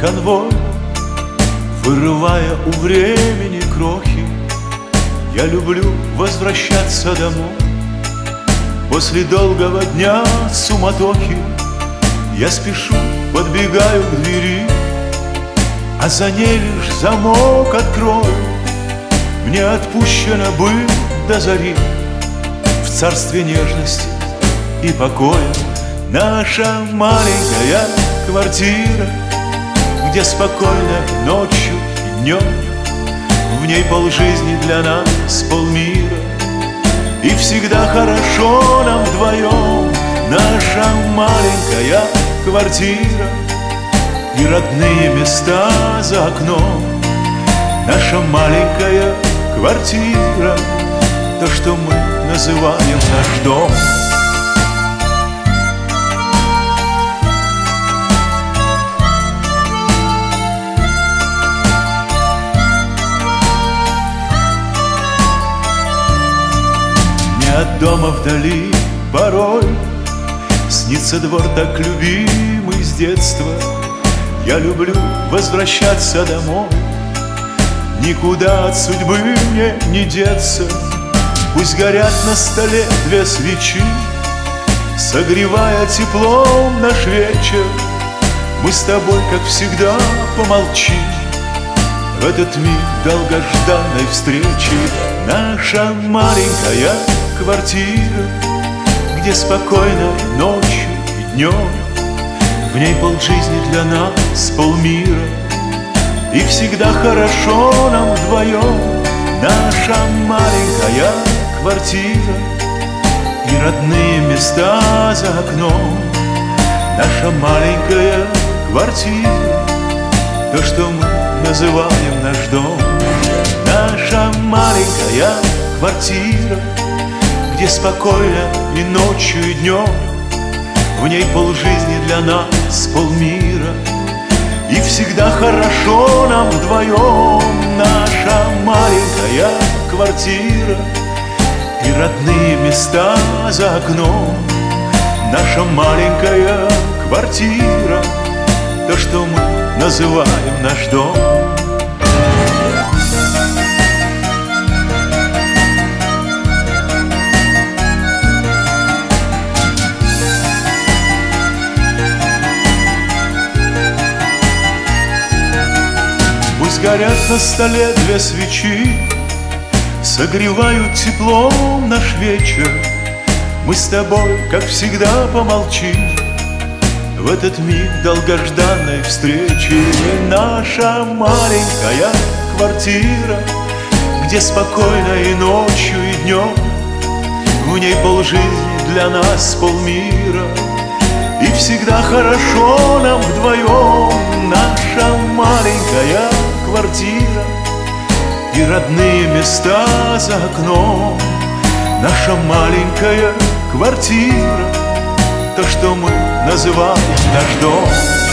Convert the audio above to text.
конвой, вырывая у времени крохи, Я люблю возвращаться домой. После долгого дня суматохи Я спешу, подбегаю к двери, А за ней лишь замок открою. Мне отпущено быть до зари В царстве нежности и покоя Наша маленькая квартира Где спокойно ночью и днем В ней полжизни для нас полмира И всегда хорошо нам вдвоем Наша маленькая квартира И родные места за окном. Наша маленькая квартира То, что мы называем наш дом от дома вдали порой. Снится двор так любимый с детства. Я люблю возвращаться домой. Никуда от судьбы мне не деться. Пусть горят на столе две свечи Согревая теплом наш вечер. Мы с тобой, как всегда, помолчим В этот миг долгожданной встречи Наша маленькая квартира, Где спокойно и ночью, и днем В ней полжизни для нас, полмира. И всегда хорошо нам вдвоем Наша маленькая квартира И родные места за окном. Наша маленькая квартира То, что мы называем наш дом. Наша маленькая квартира где спокойно и ночью, и днем. В ней полжизни для нас, полмира И всегда хорошо нам вдвоем. Наша маленькая квартира И родные места за окном. Наша маленькая квартира То, что мы называем наш дом Пусть горят на столе две свечи Согревают теплом наш вечер. Мы с тобой, как всегда, помолчим В этот миг долгожданной встречи. Наша маленькая квартира Где спокойно и ночью, и днем В ней полжизни для нас полмира. И всегда хорошо нам вдвоем квартира И родные места за окном. Наша маленькая квартира То, что мы называем наш дом